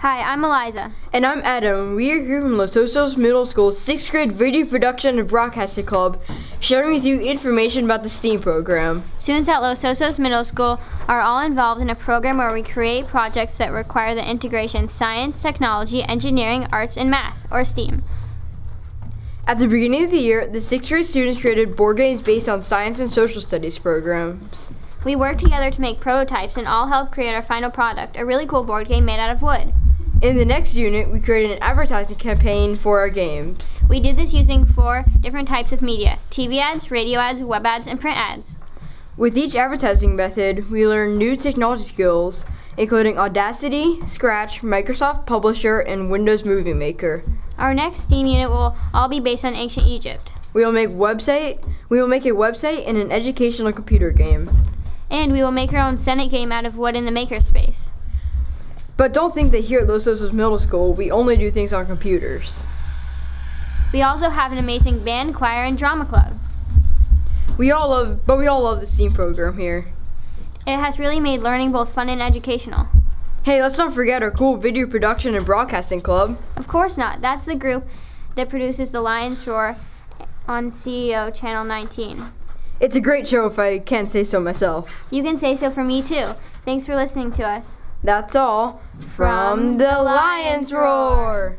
Hi, I'm Eliza. And I'm Adam. We are here from Los Osos Middle School's 6th grade Video Production and Broadcasting Club, sharing with you information about the STEAM program. Students at Los Osos Middle School are all involved in a program where we create projects that require the integration science, technology, engineering, arts, and math, or STEAM. At the beginning of the year, the 6th grade students created board games based on science and social studies programs. We worked together to make prototypes and all helped create our final product, a really cool board game made out of wood. In the next unit, we created an advertising campaign for our games. We did this using four different types of media TV ads, radio ads, web ads, and print ads. With each advertising method, we learned new technology skills, including Audacity, Scratch, Microsoft Publisher, and Windows Movie Maker. Our next STEAM unit will all be based on ancient Egypt. We will make website. We will make a website and an educational computer game. And we will make our own Senet game out of wood in the makerspace. But don't think that here at Los Osos Middle School we only do things on computers. We also have an amazing band, choir, and drama club. We all love, but we all love the STEAM program here. It has really made learning both fun and educational. Hey, let's not forget our cool video production and broadcasting club. Of course not. That's the group that produces The Lion's Roar on CEO Channel 19. It's a great show if I can't say so myself. You can say so for me too. Thanks for listening to us. That's all from, the Lion's Roar.